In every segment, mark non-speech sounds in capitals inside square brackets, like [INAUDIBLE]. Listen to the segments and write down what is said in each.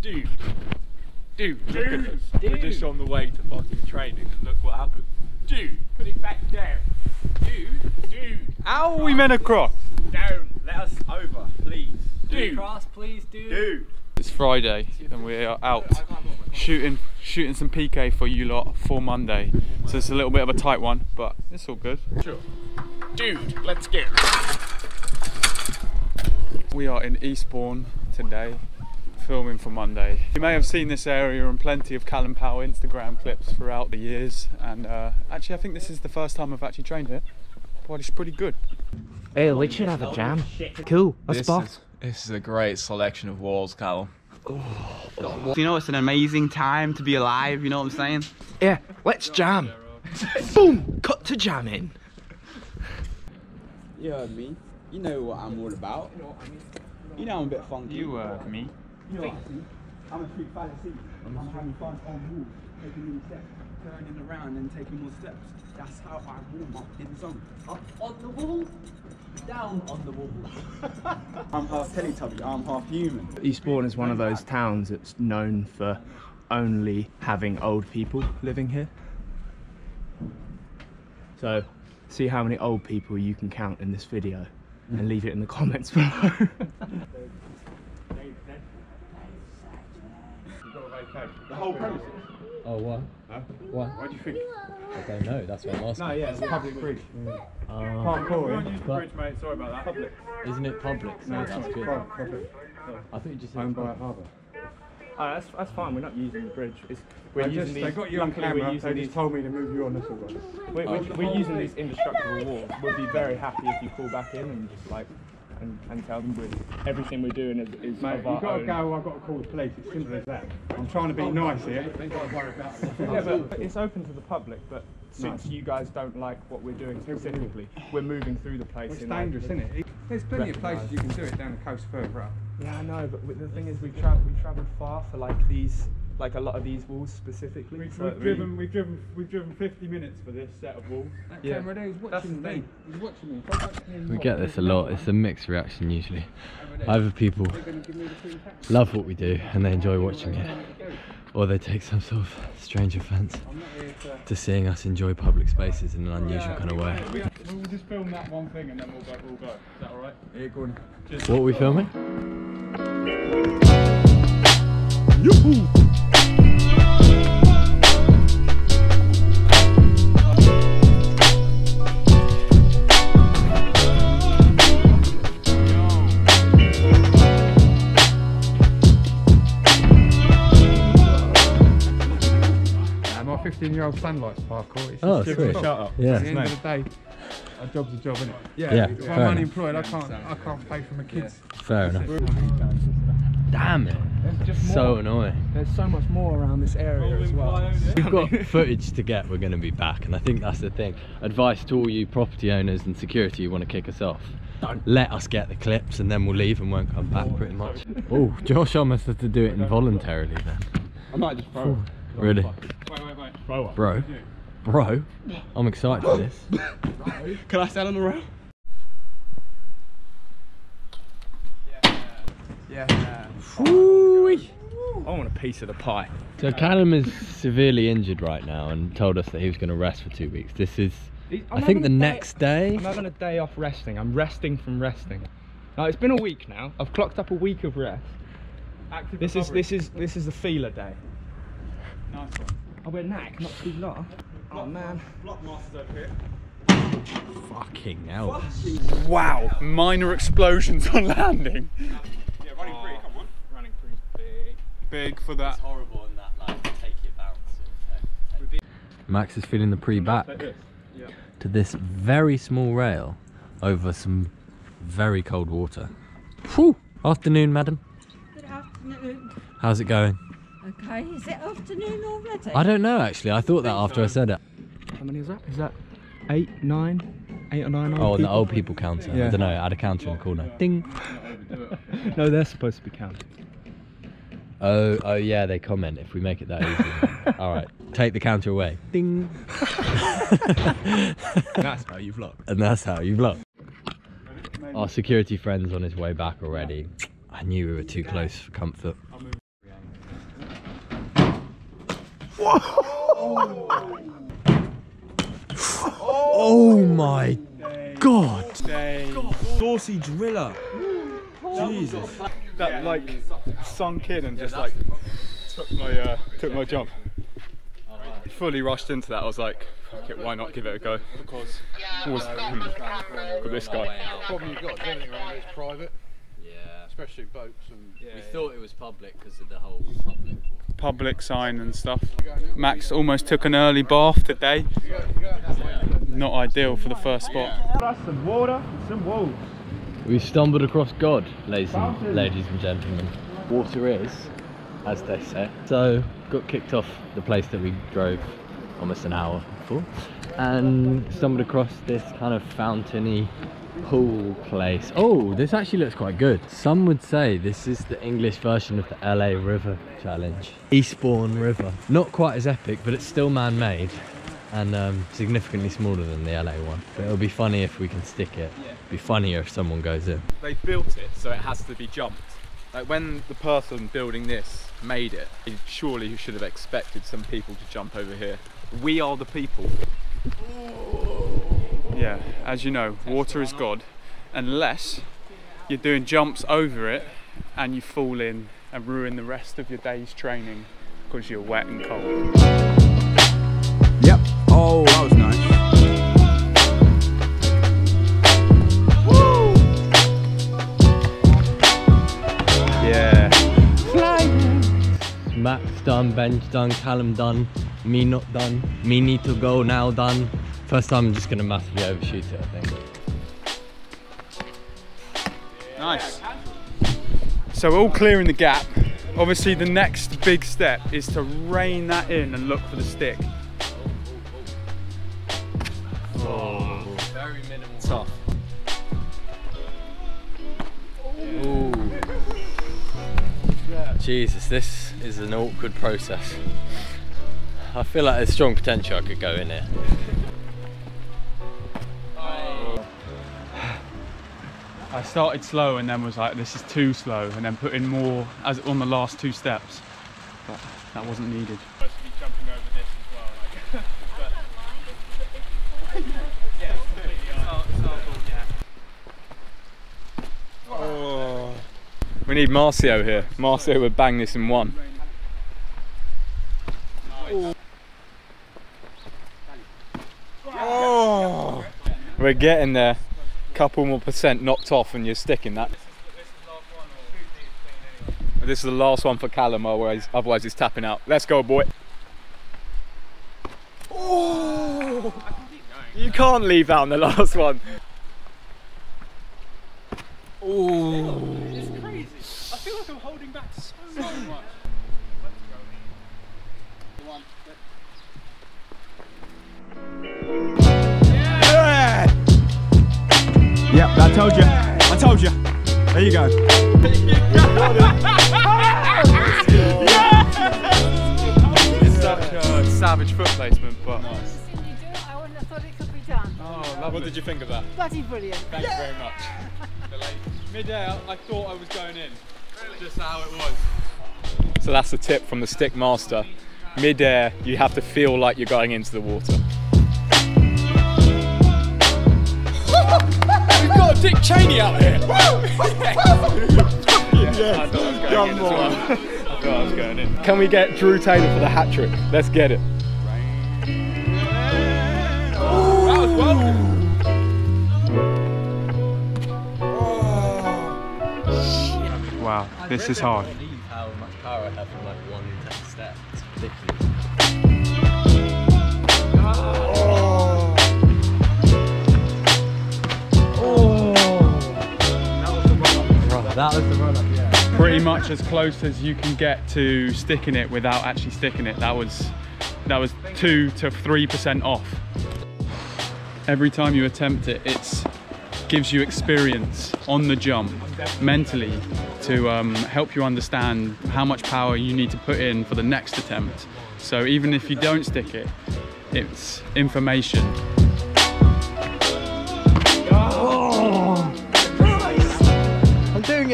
Dude. Dude, look at us. We're just on the way to fucking training and look what happened. Dude, put it back down. Dude, dude. How are we meant to cross? Down. Let us over, please. Dude. Cross, please, dude. Dude. It's Friday and we are out shooting shooting some PK for you lot for Monday. So it's a little bit of a tight one, but it's all good. Sure. Dude, let's go. We are in Eastbourne today, filming for Monday. You may have seen this area and plenty of Callum Powell Instagram clips throughout the years. And uh, actually, I think this is the first time I've actually trained here. But it's pretty good. Hey, we should have a jam. Cool. A This spot. is, this is a great selection of walls, Callum. You know, it's an amazing time to be alive, you know what I'm saying? Yeah, let's jam. [LAUGHS] Boom! Cut to jamming. You heard me. You know what I'm all about. You know I'm a bit funky. You heard me. You know what I see? I'm a freak fallacy. I'm having fun on move, taking many steps, turning around and taking more steps. That's how I warm up in the zone. Up on the wall, down on the wall. [LAUGHS] I'm half Teletubby, I'm half human. Eastbourne is one of those towns that's known for only having old people living here. So, see how many old people you can count in this video and leave it in the comments below. [LAUGHS] The whole premises. Oh, what? What? Why do you think? I don't know. That's what I'm asking. No, yeah, it's a public bridge. Oh, Parkour, yeah? use the bridge, mate. Sorry about that. Public. isn't it public? No, that's good. Public. I thought you just said Owned by public. Harbour. Oh, that's, that's fine, we're not using the bridge. It's, we're They using just, these, they got you on camera. using They these just told me to move you on this one. We're, we're, we're using these indestructible walls. We'll be very happy if you call back in and just like and, and tell them we're, everything we're doing is, is Mate, of you our got to go. I've got to call the police. It's simple as that. I'm trying to be nice here. Yeah, but it's open to the public. But since you guys don't like what we're doing specifically, we're moving through the place. It's in, like, dangerous, isn't it? There's plenty of places you can do it down the coast further up. Yeah, I know, but the thing is, we've traveled we travelled far for like these, like a lot of these walls specifically. We've, so we've driven, we've driven, we've driven 50 minutes for this set of walls. That Yeah. camera there is That's watching the me. thing. He's watching me. If I don't We get this a lot. It's a mixed reaction usually. Either people they're gonna give me the free tax. love what we do and they enjoy watching it, or they take some sort of strange offence I'm not here to. to seeing us enjoy public spaces in an unusual kind of way. We, we'll just film that one thing and then we'll go. We'll go. Is that all right? Yeah, go on. Just What are we filming? Old son likes parkour. It's Oh, just give a sweet. shout out. Yeah. At the end of the day, a job's a job, isn't it? Yeah. Yeah, If fair I'm enough. unemployed, I can't. I can't pay for my kids. Fair enough. Damn it. There's just So annoying. There's so much more around this area as well. We've got [LAUGHS] footage to get, we're going to be back, and I think that's the thing. Advice to all you property owners and security who want to kick us off. Don't. Let us get the clips and then we'll leave and won't come back pretty much. Oh, Josh almost had to do it involuntarily then. I might just throw. Really? Wait, wait, wait. Bro. Bro. I'm excited for this. [LAUGHS] Can I stand on the rail? Yeah. Yeah. Ooh. I want a piece of the pie. So Callum is severely injured right now and told us that he was going to rest for two weeks. This is, I think the next day. I'm having a day off resting. I'm resting from resting. Now it's been a week now. I've clocked up a week of rest. Active This is this is this is the feeler day. Nice one. I went knack, not too long. Oh man. Block masters over here. Fucking hell. Wow. Minor explosions on landing. Yeah, running Oh. free. Come on. Running free. Big. Big for that. horrible in that like take your bounce. Uh, Max is feeling the pre-back this. Yeah. to this very small rail over some very cold water. Whew. Afternoon, madam. Good afternoon. How's it going? Okay, is it afternoon already? I don't know actually. I thought that after I said it. How many is that? Is that eight, nine, eight or nine? Oh, old and the old people counter. I don't know. Add a counter in the corner. Ding. No, they're supposed to be counted. Oh, oh yeah. They comment if we make it that easy. [LAUGHS] All right. Take the counter away. Ding. [LAUGHS] That's how you vlog. And that's how you vlog. Our security friend's on his way back already. I knew we were too close for comfort. [LAUGHS] Oh my god! Saucy driller. Jesus. That like sunk in and just like took my uh, took my jump. Fully rushed into that. I was like, fuck it, why not give it a go? Because was got this guy. problem you've got is everything around here is private, Yeah. especially boats and We thought it was public because of the whole public. Public sign and stuff. Max almost took an early bath today. Not ideal for the first spot. Some water, some wolves. We stumbled across God, ladies and, ladies and gentlemen. Water is, as they say. So, got kicked off the place that we drove almost an hour for and stumbled across this kind of fountainy pool place. Oh, this actually looks quite good. Some would say this is the English version of the LA River Challenge. Eastbourne River. Not quite as epic, but it's still man-made and um, significantly smaller than the LA one. But it'll be funny if we can stick it. Be funnier if someone goes in. They built it so it has to be jumped. Like when the person building this made it, surely you should have expected some people to jump over here. We are the people. Yeah, as you know, water is God, unless you're doing jumps over it and you fall in and ruin the rest of your day's training because you're wet and cold. Yep. Oh, that was nice. Yeah. Max done, bench done, Callum done, me not done, me need to go now done. First time I'm just gonna massively overshoot it, I think. Nice. So we're all clearing the gap. Obviously the next big step is to rein that in and look for the stick. Very minimal. Tough. Jesus, this is an awkward process. I feel like there's strong potential I could go in here. I started slow and then was like, this is too slow, and then put in more as on the last two steps. But that wasn't needed. Oh. We need Marcio here. Marcio would bang this in one. Oh. We're getting there. Couple more percent knocked off and you're sticking that. This is the last one for Callum, otherwise, otherwise he's tapping out. Let's go, boy. Oh! You can't leave that on the [LAUGHS] last one. Oh! It's crazy. I feel like I'm holding back so much. Told you. I told you. There you go. It's such a savage foot placement, but Seen you do it, I wouldn't have thought it could be done. oh, what did you think of that? Bloody brilliant. Thank you very much. [LAUGHS] Mid-air, I thought I was going in. Just how it was. So that's the tip from the stick master. Mid-air, you have to feel like you're going into the water. Dick Cheney out here. [LAUGHS] yes. I thought I was going in well. I I was going in. Can we get Drew Taylor for the hat trick? Let's get it. That was welcome. Wow, this is hard. believe how much power I have from like one step. It's ridiculous. Pretty much as close as you can get to sticking it without actually sticking it. That was that was two to three percent off. Every time you attempt it, it gives you experience on the jump mentally to um, help you understand how much power you need to put in for the next attempt. So even if you don't stick it, it's information.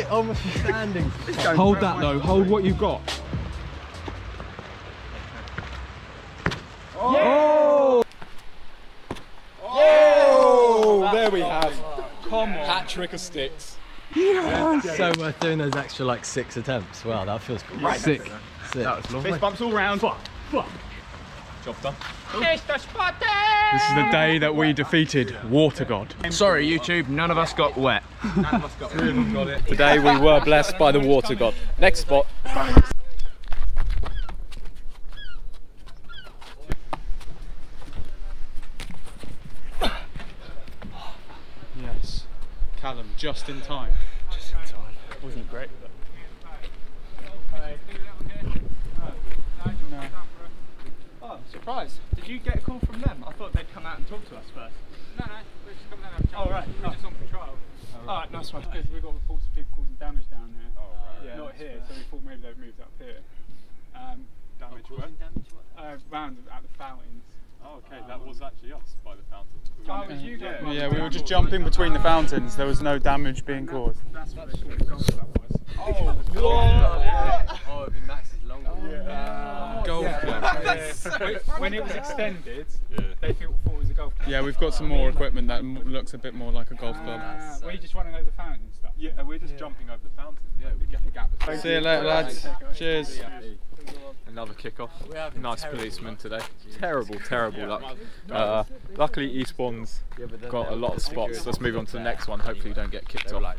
Shit on my standing. [LAUGHS] Hold that though. Hold what you've got. Oh! Oh! oh. There we oh. have. Come on. Hat trick of sticks. so worth doing those extra like six attempts. Wow, that feels great. Sick. Sick. Fist bumps all round. Fuck. Fuck. Job done. This is the day that we defeated Water God. Sorry, YouTube, none of us got wet. Today we were blessed by the Water God. Next spot. Yes. Callum, just in time. Just in time. Wasn't great. Oh, surprise. Did you get a call from them? I thought they'd come out and talk to us first. No, no, we're just coming down and have a chat. Oh, right. We're just on patrol. Alright, nice one. Because we've got reports of people causing damage down there. Oh, right. Yeah, Not here, fair. so we thought maybe they've moved up here. Um, Damage where? uh, round at the fountains. Oh, okay, that was actually us by the fountain. Oh, it was you guys? Yeah, we were just jumping between the fountains. There was no damage being caused. That's what they thought the golf club was. [LAUGHS] Oh, it'd be Max's long Golf club. [LAUGHS] when it was extended, Yeah. they thought thought it was a golf club. Yeah, we've got some more equipment that m- looks a bit more like a golf club. Ah, were you just running over the fountain and stuff? Yeah, we're just jumping over the fountain. Yeah, we're getting a gap. See you later, lads. Cheers. Another kickoff. Nice policeman today. Terrible, terrible luck. Uh, luckily, Eastbourne's got a lot of spots. Let's move on to the next one. Hopefully, you don't get kicked off.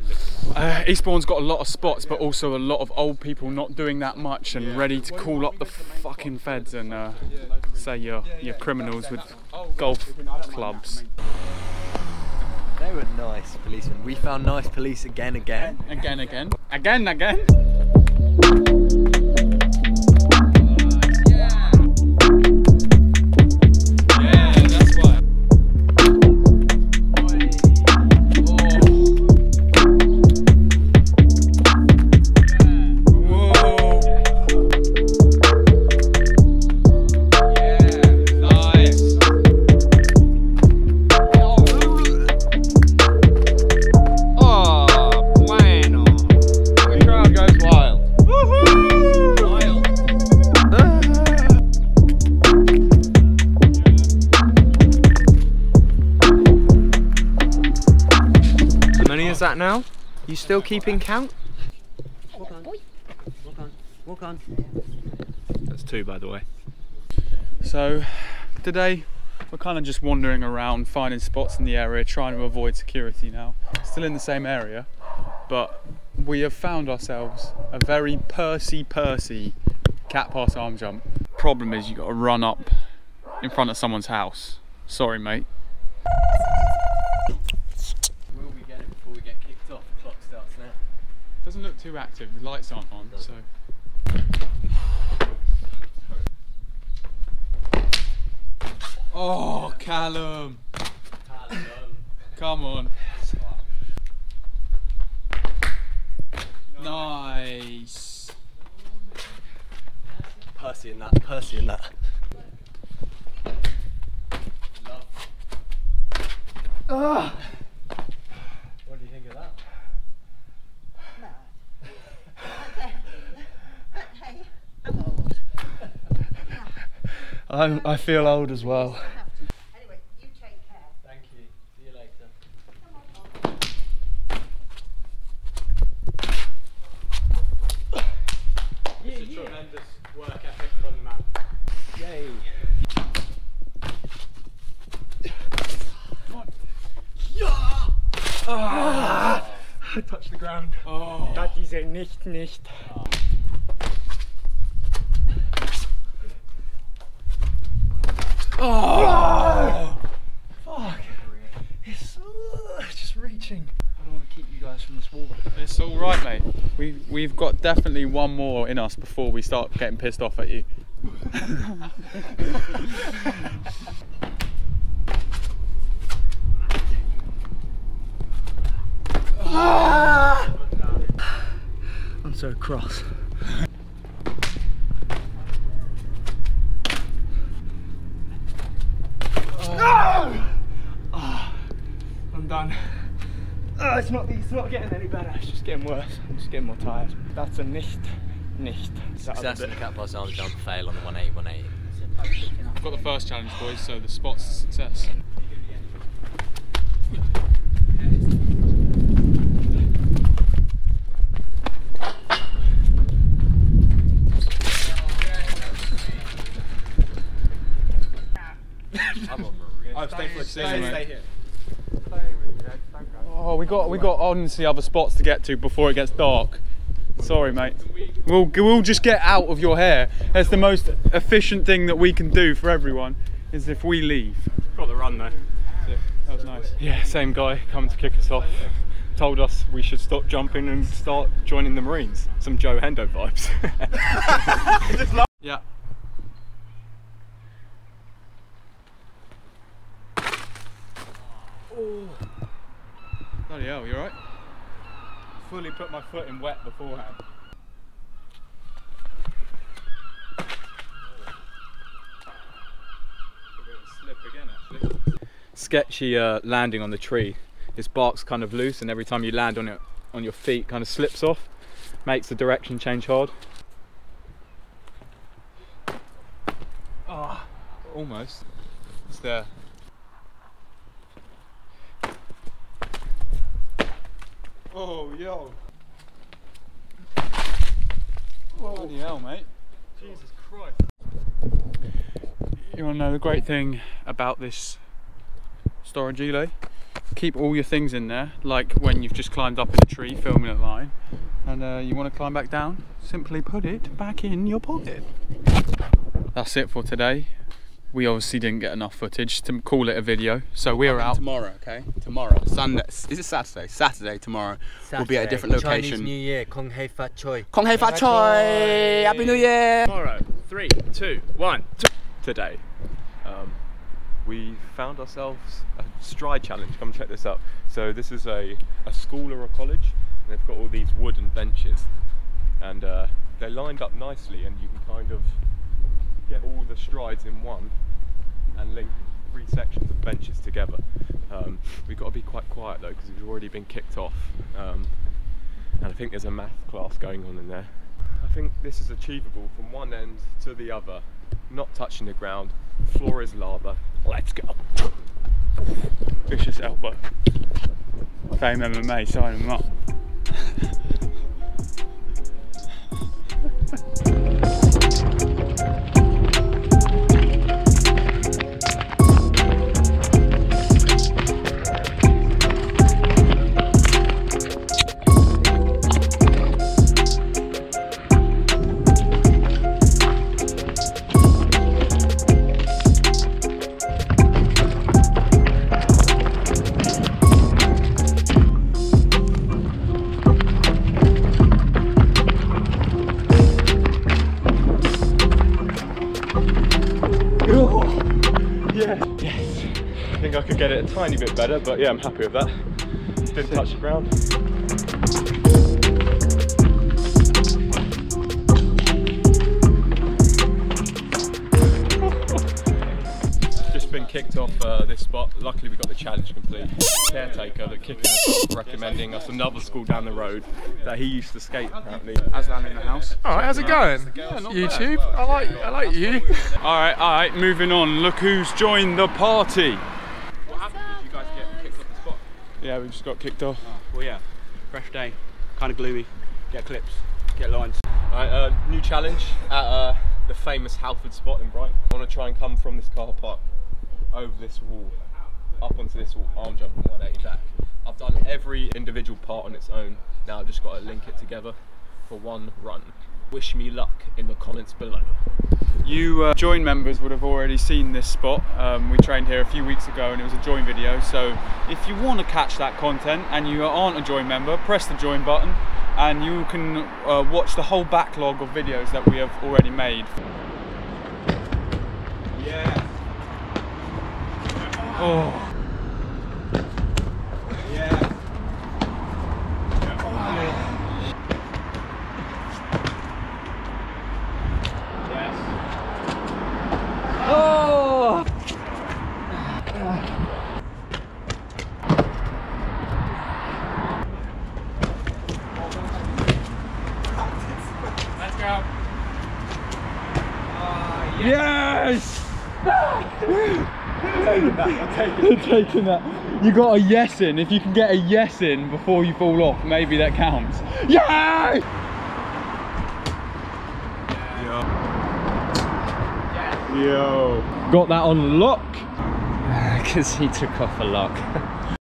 Uh, Eastbourne's got a lot of spots, but also a lot of old people not doing that much and ready to call up the fucking feds and uh, say you're, you're criminals with golf clubs. They were nice policemen. We found nice police again, again. Again, again. Again, again. You still keeping count? That's two, by the way. So, today we're kind of just wandering around, finding spots in the area, trying to avoid security now. Still in the same area, but we have found ourselves a very Percy Percy cat pass arm jump. Problem is, you got to run up in front of someone's house. Sorry, mate. Will we get it before we get kicked off? The clock starts now. Doesn't look too active. The lights aren't on, so. Oh, Callum! Come on. Nice. Percy in that, Percy in that. What do you think of that? I'm, I feel old as well. Anyway, you take care. Thank you. See you later. It's a tremendous work ethic from man. Yay. Ah! Ah! I touched the ground. Oh. That is a nicht nicht. Oh! Fuck. It's uh, just reaching. I don't want to keep you guys from this wall. It's all right, mate. We we've got definitely one more in us before we start getting pissed off at you. I'm so cross. I'm done. Uh, it's not. It's not getting any better. It's just getting worse. I'm just getting more tired. That's a nicht, nicht. That Success in the cat plus arm jump, fail on the 180, 180. I've got the first challenge, boys, so the spot's a success. Oh, stay for stay here. Oh, we got we got on to the other spots to get to before it gets dark. Sorry, mate. We'll we'll just get out of your hair. That's the most efficient thing that we can do for everyone. Is if we leave. Got the run though. That was nice. Yeah, same guy coming to kick us off. Told us we should stop jumping and start joining the Marines. Some Joe Hendo vibes. [LAUGHS] yeah. Oh. Bloody hell, you alright? Fully put my foot in wet beforehand. Again, sketchy uh, landing on the tree. This bark's kind of loose, and every time you land on it on your feet, kind of slips off, makes the direction change hard. Ah, almost. It's there. Oh, yo. Bloody hell, mate. Jesus Christ. You want to know the great thing about this storage relay? Keep all your things in there, like when you've just climbed up in a tree filming a line, and uh, you want to climb back down, simply put it back in your pocket. That's it for today. We obviously didn't get enough footage to call it a video, so we're out. Tomorrow, okay? Tomorrow. Sunday. Is it Saturday? Saturday tomorrow. We'll be at a different location. Chinese location. New Year, Kong Hei Fat Choi. Kong Hei Fat Choi! Happy New Year! Tomorrow. Three, two, one. Two. today. Um, we found ourselves a stride challenge. Come check this out. So this is a, a school or a college, and they've got all these wooden benches, and uh, they're lined up nicely, and you can kind of get all the strides in one, and link three sections of benches together. Um, we've got to be quite quiet though, because we've already been kicked off, um, and I think there's a math class going on in there. I think this is achievable from one end to the other, not touching the ground. Floor is lava. Let's go. Vicious elbow. Fame MMA, sign him up. [LAUGHS] yes. I think I could get it a tiny bit better, but yeah, I'm happy with that. Didn't touch the ground. Kicked off uh, this spot. Luckily, we got the challenge complete. Caretaker that kicking us off, recommending us another school down the road that he used to skate apparently. Aslan in the house. All right, how's it going? YouTube. I like I like you. [LAUGHS] All right, all right, moving on. Look who's joined the party. What happened? Did you guys get kicked off the spot? Yeah, we just got kicked off. Well, yeah. Fresh day. Kind of gloomy. Get clips. Get lines. Alright, uh, new challenge at uh, the famous Halford spot in Brighton. I want to try and come from this car park over this wall, up onto this wall, arm jump 180 back. I've done every individual part on its own. Now I've just got to link it together for one run. Wish me luck in the comments below. You uh, join members would have already seen this spot. Um, we trained here a few weeks ago and it was a join video. So if you want to catch that content and you aren't a join member, press the join button and you can uh, watch the whole backlog of videos that we have already made. Yeah. Oh. Yeah. Oh. Yes! Taking that, I'm taking, taking that. You got a yes in. If you can get a yes in before you fall off, maybe that counts. Yeah! Yo. Got that on lock. [LAUGHS] Because he took off a lock. [LAUGHS]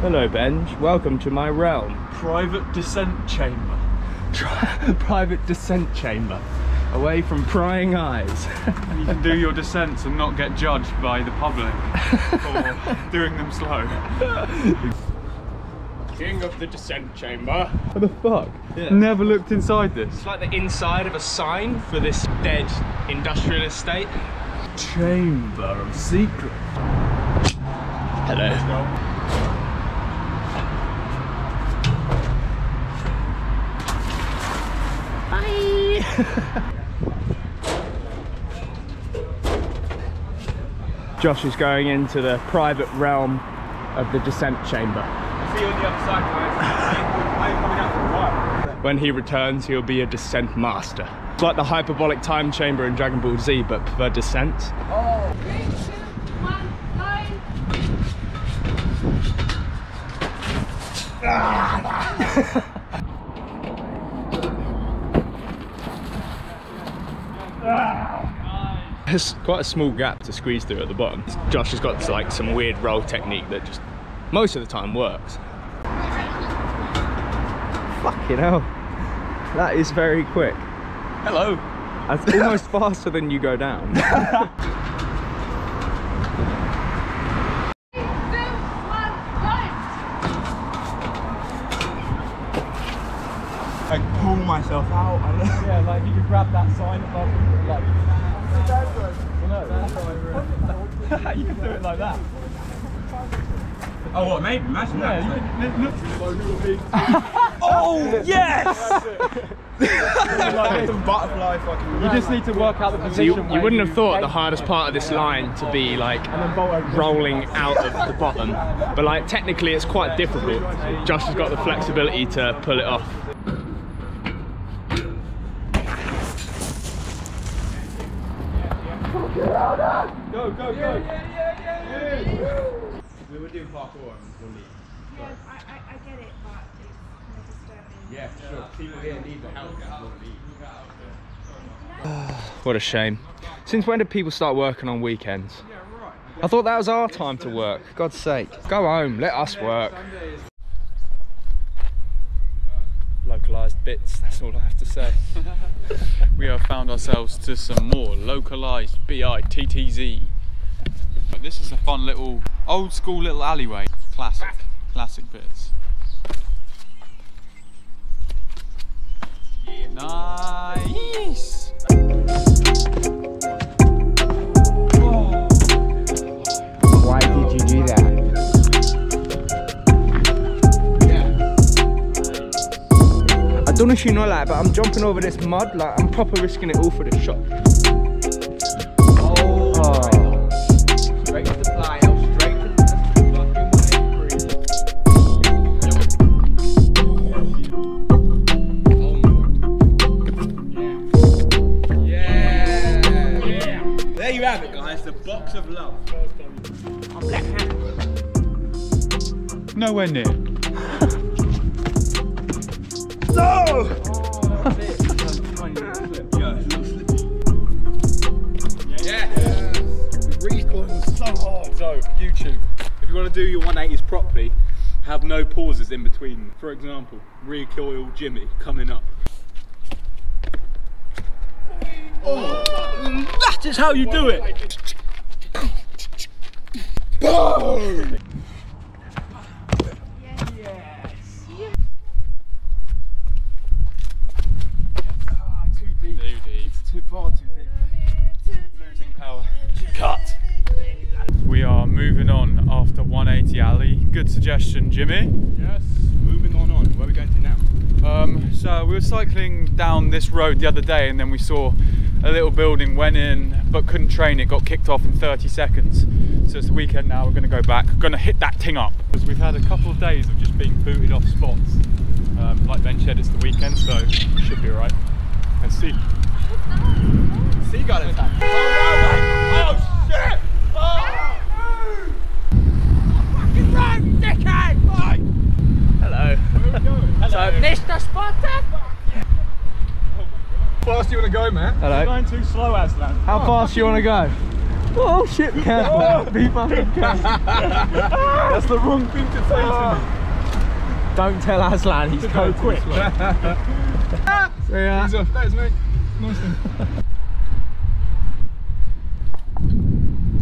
Hello, Benj. Welcome to my realm. Private descent chamber. [LAUGHS] Private descent chamber. Away from prying eyes. [LAUGHS] You can do your descents and not get judged by the public for [LAUGHS] doing them slow. King of the descent chamber. What the fuck? Never looked inside this. It's like the inside of a sign for this dead industrial estate. Chamber of secrets. Hello. [LAUGHS] Josh is going into the private realm of the descent chamber. See you on the other side, guys. [LAUGHS] I ain't coming out for a while. When he returns, he'll be a descent master. It's like the hyperbolic time chamber in Dragon Ball Z, but for descent. [LAUGHS] [LAUGHS] There's quite a small gap to squeeze through at the bottom. Josh has got like some weird roll technique that just most of the time works. Fucking hell. That is very quick. Hello. That's almost [LAUGHS] faster than you go down. [LAUGHS] Like pull myself out. [LAUGHS] Yeah, like you could grab that sign above like you can do it like that. Oh, what, maybe? Imagine that. [LAUGHS] oh, yes! like some butterfly fucking. You just need to work out the So you, position. you wouldn't have thought the hardest part of this line to be like rolling out of the bottom, but like technically it's quite difficult. Josh has got the flexibility to pull it off. Go, go, go. We were doing parkour and we'll leave. Yeah, I, I, I get it, but it's kind of disturbing. Yeah, sure. People here need the help. We'll leave. What a shame. Since when did people start working on weekends? I thought that was our time to work. God's sake. Go home, let us work. Localised bits, that's all I have to say. [LAUGHS] [LAUGHS] We have found ourselves to some more localised BITTZ. But this is a fun little, old school little alleyway. Classic, classic bits. Nice! Why did you do that? I don't know if you know that, but I'm jumping over this mud, like I'm proper risking it all for the shot. Have it, guys. The box of love. Nowhere near. So, YouTube, if you want to do your 180s properly, have no pauses in between. For example, recoil Jimmy coming up. Oh, that is how you do it. Boom! Too deep. It's too far too deep. Losing power. Cut. We are moving on after 180 alley. Good suggestion, Jimmy. Yes. Moving on on. Where are we going to now? Um, so we were cycling down this road the other day and then we saw a little building, went in but couldn't train it, got kicked off in 30 seconds. So it's the weekend now, we're going to go back, going to hit that thing up. Because we've had a couple of days of just being booted off spots. Um, like Ben said, it's the weekend, so should be alright. And see. See, got attacked. Oh no, oh shit! Hello. So, Mr. Spotter. Fast do you want to go, man? Hello. Going too slow, Aslan. How oh, fast do you want to go? Oh shit, [LAUGHS] careful. Oh. [LAUGHS] Be fucking careful. [LAUGHS] That's the wrong thing to say to me. Ah. Don't tell Aslan, he's so quick. so yeah. Ease off. Thanks, mate. Nice one.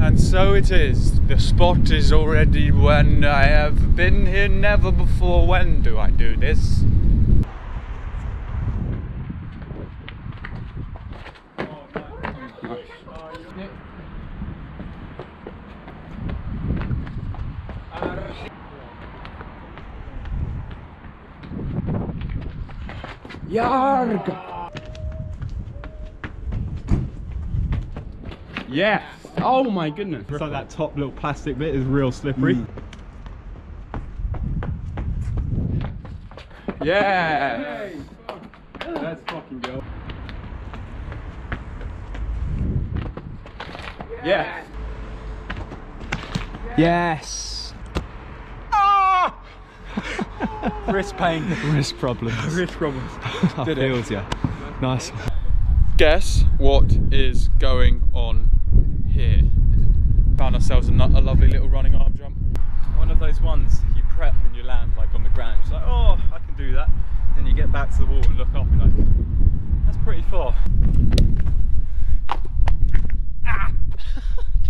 And so it is. The spot is already when I have been here never before. When do I do this? Yeah. Oh my goodness. It's like that top little plastic bit is real slippery. Mm. Yeah. Let's fucking go. Yeah. Yes. [LAUGHS] Wrist pain. Wrist problems. [LAUGHS] Wrist problems. I feels yeah. Nice. Guess what is going on here? Found ourselves a, a lovely little running arm jump. One of those ones you prep and you land like on the ground. It's like, oh, I can do that. Then you get back to the wall and look up and you're like, that's pretty far.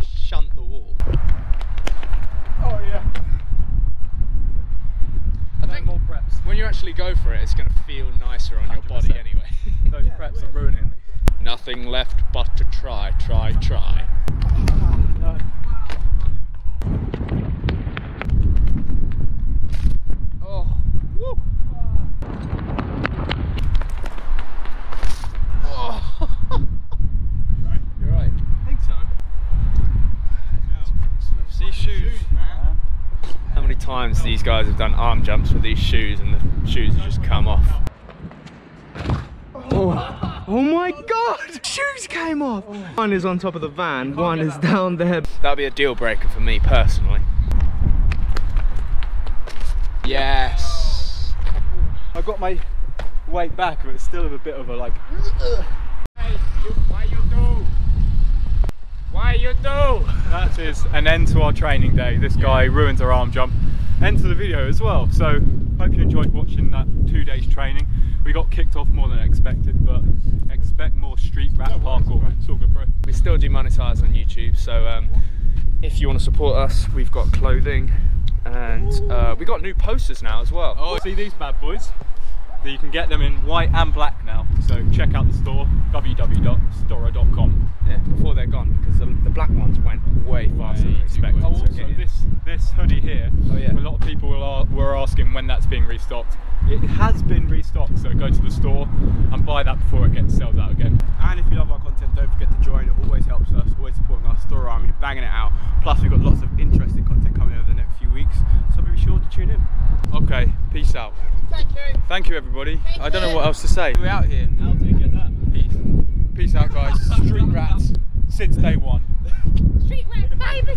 Shunt the wall. Oh yeah. I think more preps. When you actually go for it, it's going to feel nicer on your body anyway. Those preps are ruining me. Nothing left but to try, try, try. No. Oh, woo. You're right. I think so. See shoes, man. How many times these guys have done arm jumps with these shoes and the shoes have just come off? Oh, oh my god! Shoes came off! One is on top of the van, one is down there. That'd be a deal breaker for me personally. Yes. I got my weight back, but it's still a bit of a like. Why you do? Why you do? That is an end to our training day. This guy ruins our arm jump. End to the video as well. So hope you enjoyed watching that two days training. We got kicked off more than expected, but expect more street rat parkour. It's all good, bro. We still do monetize on YouTube, so um, if you want to support us, we've got clothing and uh, we got new posters now as well. Oh, see these bad boys? You can get them in white and black now. So check out the store www.storror.com. Yeah, before they're gone because the, the black ones went way faster than expected. Oh, so also get it. this this hoodie here. Oh, yeah. A lot of people were asking when that's being restocked. It has been restocked, so go to the store and buy that before it gets sells out again. And if you love our content, don't forget to join. It always helps us, always supporting our STORROR army, banging it out. Plus, we've got lots of interesting content coming over the next few weeks, so be sure to tune in. Okay, peace out. Thank you. Thank you, everybody. I don't know what else to say. We're out here. How do you get that? Peace. Peace out, guys. [LAUGHS] Street rats since day one. [LAUGHS] Street rats, baby!